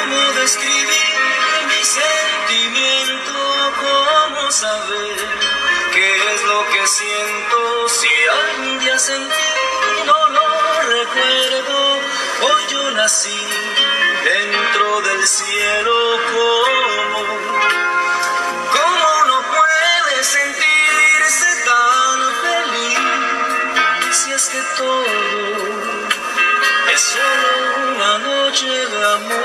¿Cómo describir mi sentimiento, ¿cómo saber qué es lo que siento? Si algún día sentí, no lo recuerdo. Hoy yo nací dentro del cielo, ¿cómo? ¿Cómo no puede sentirse tan feliz si es que todo es solo una noche de amor?